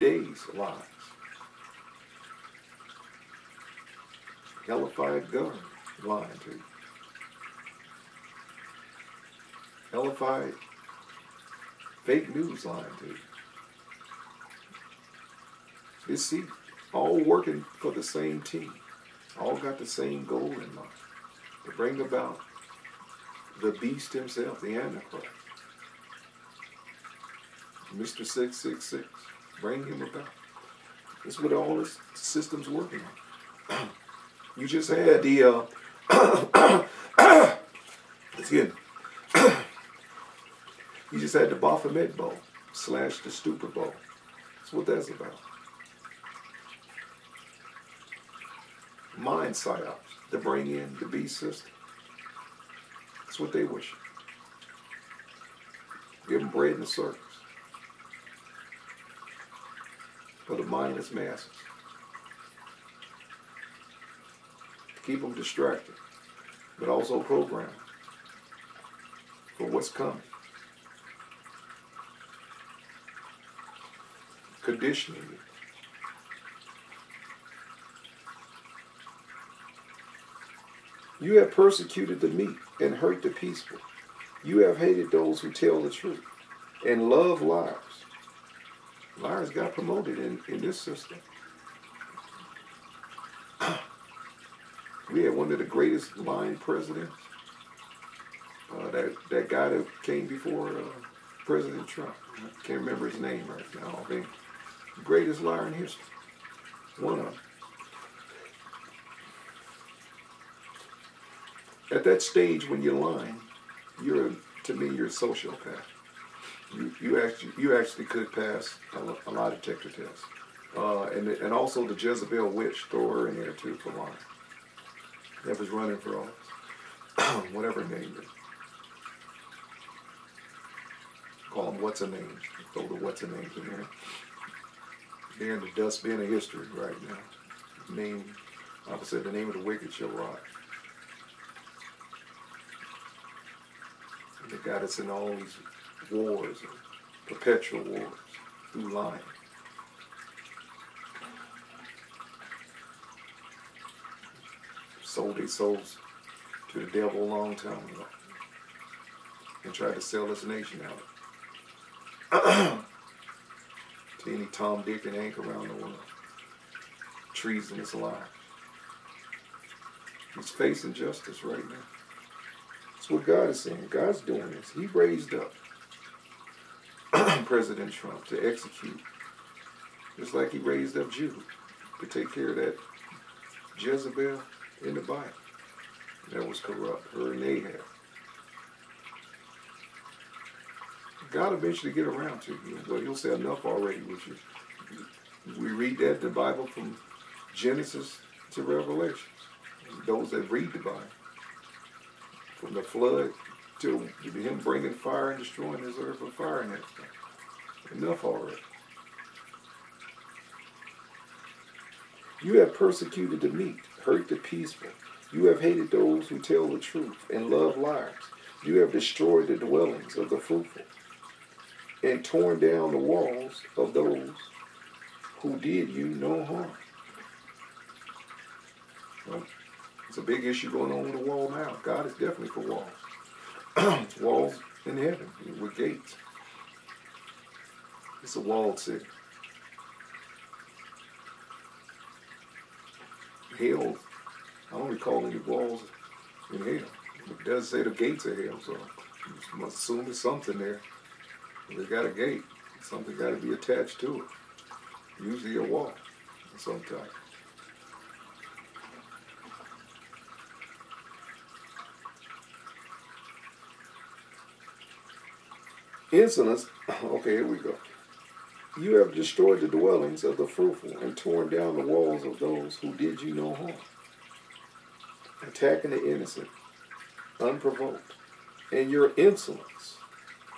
days lies. Hellified government lying to you. Hellified fake news lying to you. You see, all working for the same team. All got the same goal in mind. To bring about the beast himself, the Antichrist. Mr. 666. Bring him about. That's what all this system's working on. you just had the uh excuse me. you just had the Baphomet Bowl slash the Stupid Bowl. That's what that's about. Mind psyops to bring in the beast system. That's what they wish. Give them bread in the circus. Mindless masses. Keep them distracted, but also programmed for what's coming. Conditioning you. You have persecuted the meek and hurt the peaceful. You have hated those who tell the truth and love liars. Liars got promoted in, in this system. we had one of the greatest lying presidents. Uh, that, that guy that came before uh, President Trump. I can't remember his name right now. I mean, greatest liar in history. One of them. At that stage when you're lying, you're to me you're a sociopath. You you actually you actually could pass a, a lie detector test, uh, and and also the Jezebel witch throw her in there too for lying. That was running for office, whatever her name is. Call them what's a name. Throw the what's a name in there. They're in the dustbin of history right now. Name, I would say the name of the wicked shall rot. The God that's in all these wars, perpetual wars, through lying. Sold their souls to the devil a long time ago and tried to sell this nation out. to any Tom, Dick, and Hank around the world. Treasonous lie. He's facing justice right now. That's what God is saying. God's doing this. He raised up President Trump to execute, just like he raised up Jehu to take care of that Jezebel in the Bible that was corrupt, her and Ahab. God eventually get around to you, but he'll say enough already with you. We read that the Bible from Genesis to Revelation. Those that read the Bible from the flood to him bringing fire and destroying this earth with fire and everything. Enough already. You have persecuted the meek, hurt the peaceful. You have hated those who tell the truth and love liars. You have destroyed the dwellings of the fruitful and torn down the walls of those who did you no harm. Well, it's a big issue going on with the wall now. God is definitely for walls. walls in heaven with gates. It's a walled city. Hell, I don't recall any walls in hell. It does say the gates of hell, so you must assume there's something there. They got a gate, something got to be attached to it. Usually a wall of some type. Insolence, okay, here we go. You have destroyed the dwellings of the fruitful and torn down the walls of those who did you no harm. Attacking the innocent, unprovoked. And your insolence,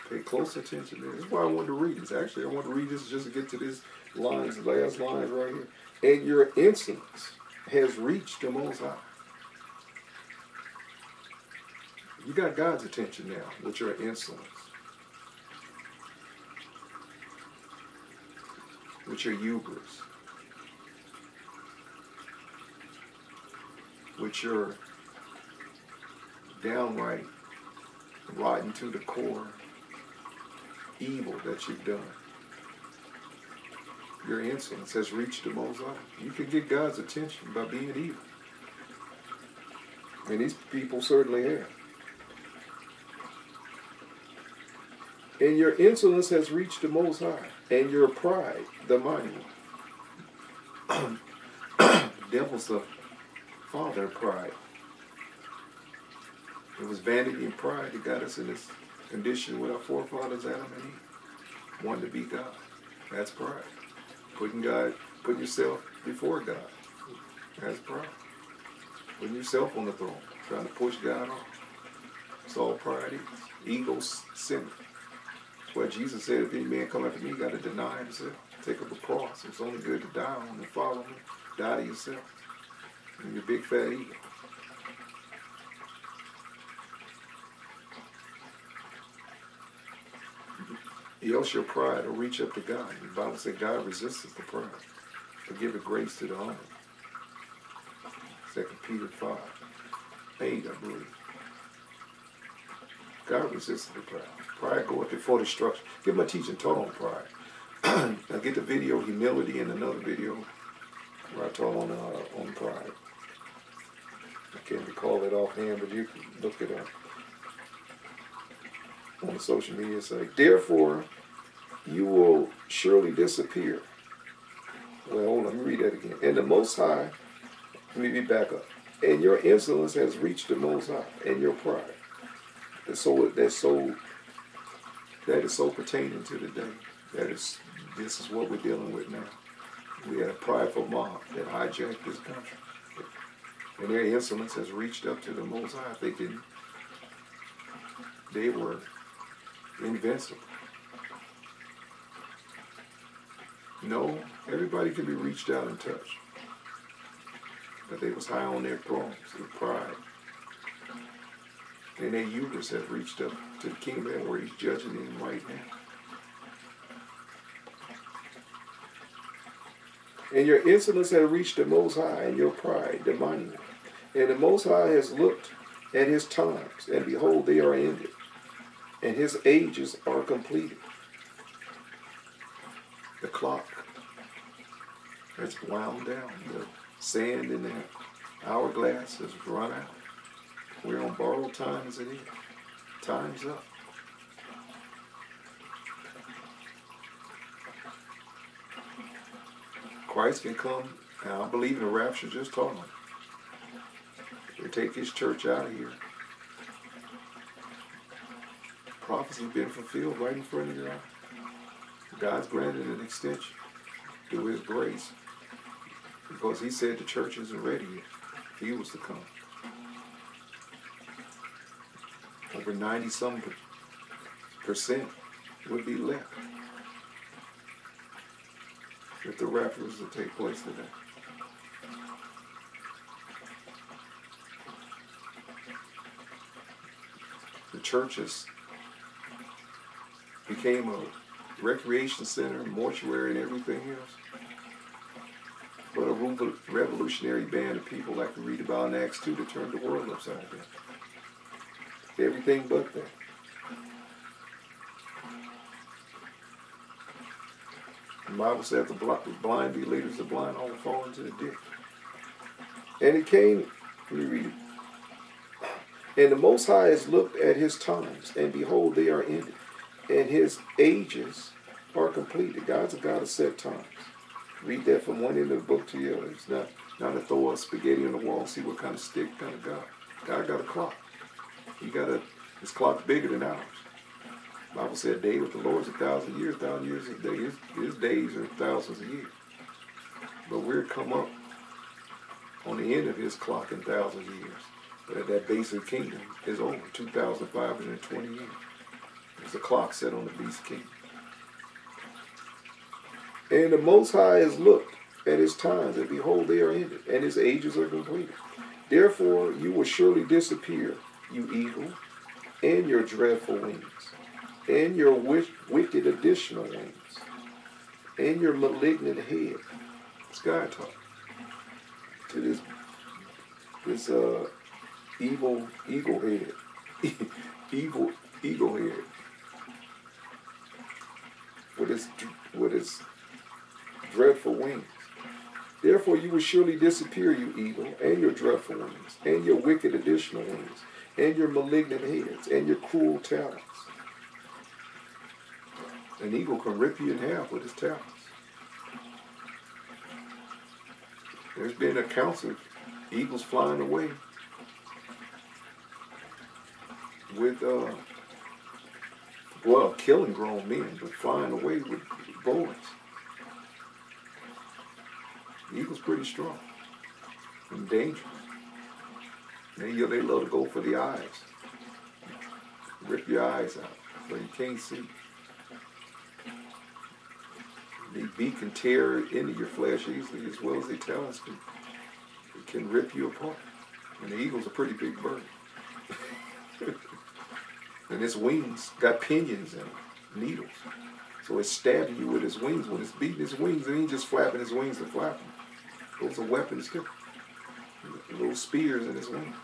pay close attention there. This is why I wanted to read this. Actually, I want to read this just to get to this lines, last lines right here. And your insolence has reached the Most High. You got God's attention now with your insolence. With your hubris, which are downright rotten to the core evil that you've done. Your insolence has reached the most high. You can get God's attention by being evil. And these people certainly have. And your insolence has reached the Most High, and your pride, the one. Devil's the father of pride. It was vanity and pride that got us in this condition with our forefathers, Adam and Eve. Wanting to be God. That's pride. Putting God, putting yourself before God. That's pride. Putting yourself on the throne, trying to push God off. It's all pride. Ego sin. Why Jesus said, if any man come after me, you got to deny himself. Take up a cross. It's only good to die on and follow me. Die to yourself. And your big fat ego. Else your pride will reach up to God. The Bible said God resists the pride, but give a grace to the humble. Second Peter 5, 8, I believe. God resists the proud. Pride goeth before destruction. Give my teaching taught on pride. now get the video humility in another video where I taught on uh, on pride. I can't recall it offhand, but you can look it up on the social media site. Therefore, you will surely disappear. Well, hold on, let me read that again. And the Most High, let me be back up. And your insolence has reached the Most High, and your pride. And so that's so that is so pertaining to today. That is this is what we're dealing with now. We had a prideful mob that hijacked this country. And their insolence has reached up to the Most High. They didn't. They were invincible. No, everybody can be reached out and touched. But they was high on their thrones with pride. And their hubris have reached up to the kingdom where he's judging them right now. And your insolence has reached the Most High, and your pride, the one. And the Most High has looked at his times, and behold, they are ended, and his ages are completed. The clock has wound down. The sand in the hourglass has run out. We're on borrowed time as it is. Time's up. Christ can come, and I believe in the rapture just talking. He'll take his church out of here. Prophecy's been fulfilled right in front of your eyes. God's granted an extension through his grace. Because he said the church isn't ready yet. He was to come. Over 90 some percent would be left if the rapture was to take place today. The churches became a recreation center, mortuary, and everything else. But a revolutionary band of people like we read about in Acts 2 to turn the world upside down. Everything but that. The Bible said the blind be leaders, the blind all fall into the ditch. And it came, let me read it. And the Most High has looked at his times, and behold, they are ended, and his ages are completed. God's a God of set times. Read that from one end of the book to the other. It's not, not to throw a spaghetti on the wall, and see what kind of stick kind of God. God got a clock. He got a, his clock's bigger than ours. Bible said day with the Lord is a thousand years, thousand years a day. His, his days are thousands of years. But we're come up on the end of his clock in thousand years. But at that basic kingdom is over 2,520 years. There's a clock set on the beast kingdom. And the Most High has looked at his times, and behold, they are ended, and his ages are completed. Therefore, you will surely disappear, you eagle, and your dreadful wings, and your wicked additional wings. and your malignant head. It's God talk to this this uh evil eagle head, evil eagle head with its with its dreadful wings. Therefore you will surely disappear, you evil, and your dreadful wings, and your wicked additional wings, and your malignant heads, and your cruel talents. An eagle can rip you in half with his talons. There's been accounts of eagles flying away with, uh, well, killing grown men, but flying away with bullets. The eagle's pretty strong and dangerous. They, they love to go for the eyes. Rip your eyes out so you can't see. The beak can tear into your flesh easily as well as the talons can, it can rip you apart. And the eagle's a pretty big bird. and its wings got pinions and needles. So it's stabbing you with its wings. When it's beating its wings, it ain't just flapping its wings and flapping. Those are weapons too. Little spears in his wings.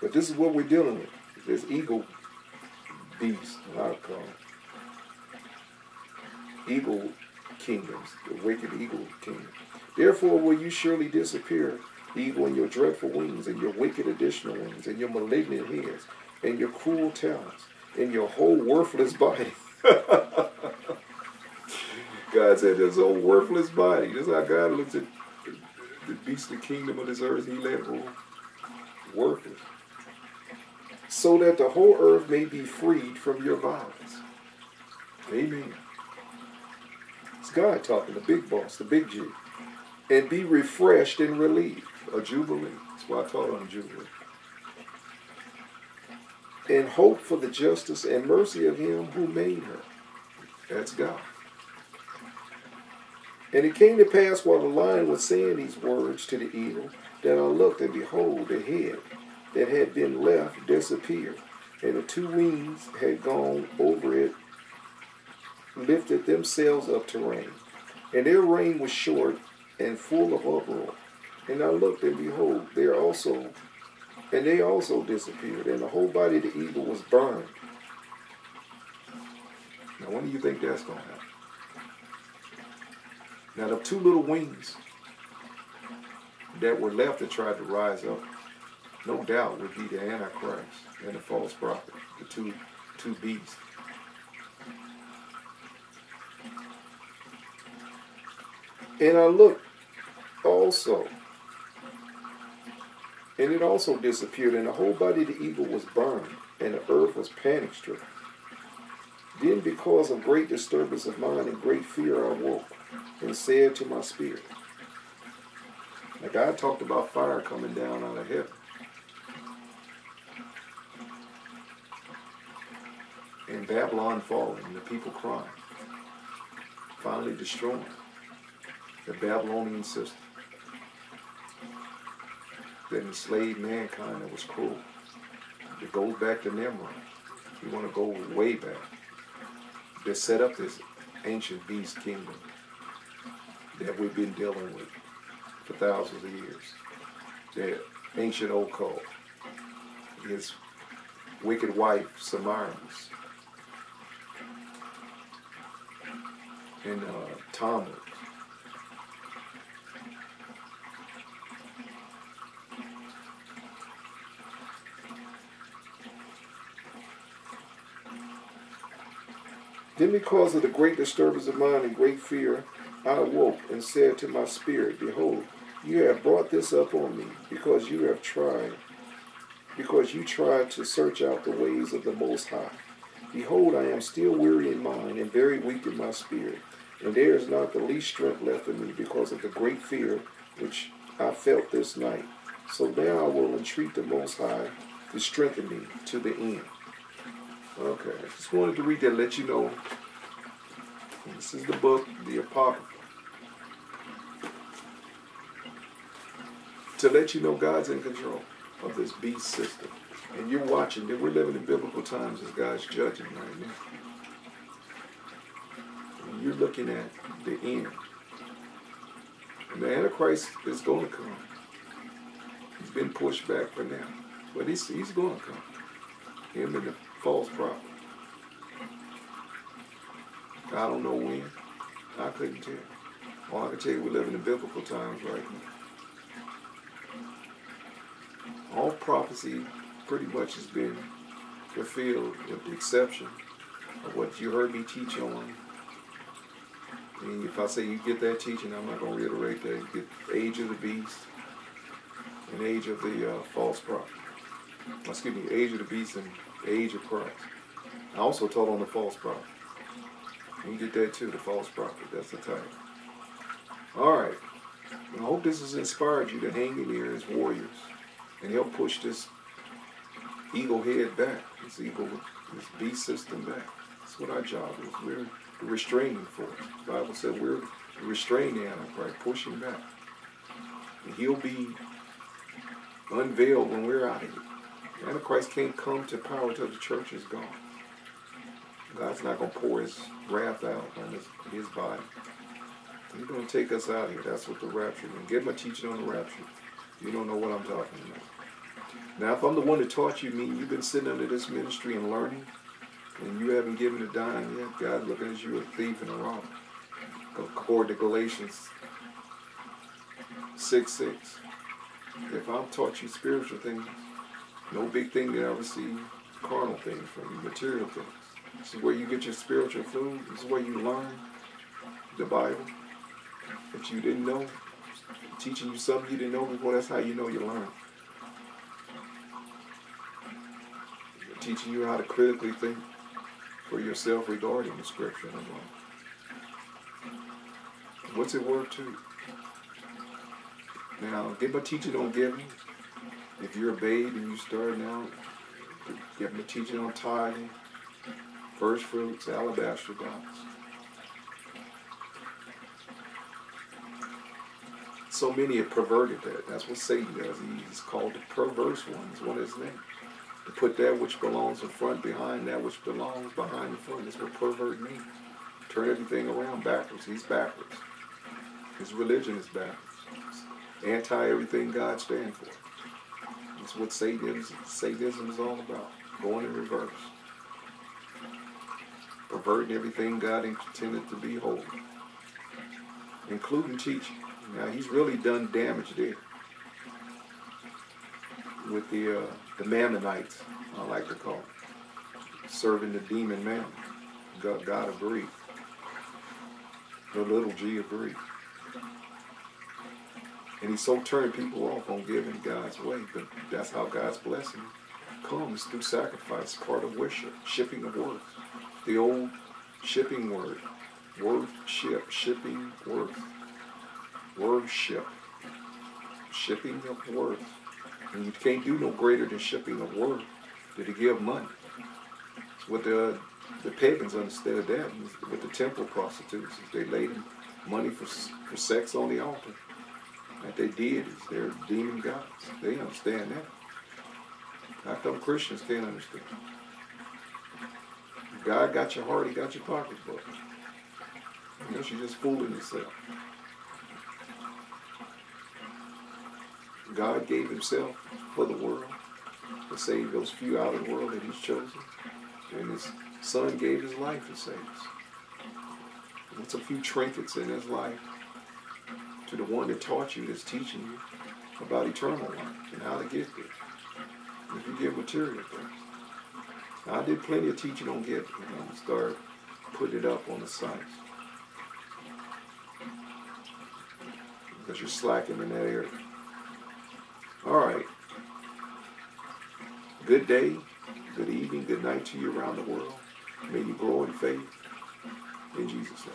But this is what we're dealing with. This eagle beast, I call it. Eagle kingdoms, the wicked eagle kingdom. Therefore will you surely disappear, eagle, in your dreadful wings, and your wicked additional wings, and your malignant heads, and your cruel talents, and your whole worthless body. God said this whole worthless body. This is how God looks at the beastly kingdom of this earth he let rule. Worthless so that the whole earth may be freed from your violence. Amen. It's God talking, the big boss, the big G. And be refreshed and relieved. A jubilee. That's why I taught on jubilee. And hope for the justice and mercy of him who made her. That's God. And it came to pass while the lion was saying these words to the eagle, that I looked, and behold, the head that had been left disappeared, and the two wings had gone over it, lifted themselves up to reign. And their reign was short and full of uproar. And I looked, and behold, there also, and they also disappeared, and the whole body of the eagle was burned. Now, when do you think that's going to happen? Now, the two little wings that were left that tried to rise up no doubt would be the Antichrist and the false prophet, the two two beasts. And I looked also, and it also disappeared, and the whole body of the eagle was burned, and the earth was panic stricken. Then, because of great disturbance of mind and great fear, I woke and said to my spirit, Now, God talked about fire coming down out of heaven. and Babylon falling, and the people crying, finally destroying the Babylonian system that enslaved mankind that was cruel. It goes back to Nimrod. You want to go way back. They set up this ancient beast kingdom that we've been dealing with for thousands of years. The ancient occult, his wicked wife, Semiramis, and uh. Then because of the great disturbance of mind and great fear, I awoke and said to my spirit, Behold, you have brought this up on me, because you have tried, because you tried to search out the ways of the Most High. Behold, I am still weary in mind and very weak in my spirit, and there is not the least strength left in me because of the great fear which I felt this night. So now I will entreat the Most High to strengthen me to the end. Okay, I just wanted to read that, let you know. This is the book, the Apocrypha. To let you know God's in control of this beast system. And you're watching that we're living in biblical times as God's judging right now. You're looking at the end. And the Antichrist is going to come. He's been pushed back for now. But he's, he's going to come. Him and the false prophet. I don't know when. I couldn't tell. All I can tell you, we're living in biblical times right now. All prophecy pretty much has been fulfilled with the exception of what you heard me teach on. And if I say you get that teaching, I'm not going to reiterate that. You get age of the beast and age of the uh, false prophet. Excuse me, age of the beast and age of Christ. I also taught on the false prophet. You get that too, the false prophet. That's the title. All right. I hope this has inspired you to hang in there as warriors and he'll push this eagle head back, this ego, this beast system back. That's what our job is. We're the restraining force. The Bible said we're the restraining Antichrist, pushing back. And he'll be unveiled when we're out of here. Antichrist can't come to power till the church is gone. God's not going to pour his wrath out on his, his body. He's going to take us out of here. That's what the rapture is. Get my teaching on the rapture. You don't know what I'm talking about. Now, if I'm the one that taught you, mean you've been sitting under this ministry and learning, and you haven't given a dime yet, God looking at you a thief and a robber. According to Galatians 6 6. If I've taught you spiritual things, no big thing that I receive carnal things from you, material things. This is where you get your spiritual food. This is where you learn the Bible that you didn't know. Teaching you something you didn't know before, that's how you know you learn. Teaching you how to critically think for yourself regarding the scripture and law. What's it worth to? Now, get my teaching on giving. If you're a babe and you starting out, get my teaching on tithing, first fruits, alabaster box. So many have perverted that. That's what Satan does. He's called the perverse ones. What is name? To put that which belongs in front behind that which belongs behind the front. That's what pervert means. Turn everything around backwards. He's backwards. His religion is backwards. Anti everything God stands for. That's what Satanism, Satanism is all about. Going in reverse perverting everything God intended to be holy, including teaching. Now he's really done damage there with the uh, the Mammonites, I like to call them, serving the demon Mammon, God, God of grief, the little G of grief. And he so turned people off on giving God's way, but that's how God's blessing comes through sacrifice, part of worship, shipping of words the old shipping word. Worth ship, shipping worth. Worship. Shipping of worth. And you can't do no greater than shipping of worth than to give money. It's what the the pagans understood that with the temple prostitutes. They laid money for, for sex on the altar. That they deities, they're demon gods. They understand that. How come Christians can't understand? God got your heart, he got your pocketbook. Unless you're just fooling yourself. God gave himself for the world to save those few out of the world that he's chosen. And his son gave his life to save us. What's a few trinkets in his life to the one that taught you, that's teaching you about eternal life and how to get there. If you give material things. I did plenty of teaching on giving. I'm going to start putting it up on the sites. Because you're slacking in that area. All right. Good day, good evening, good night to you around the world. May you grow in faith. In Jesus' name.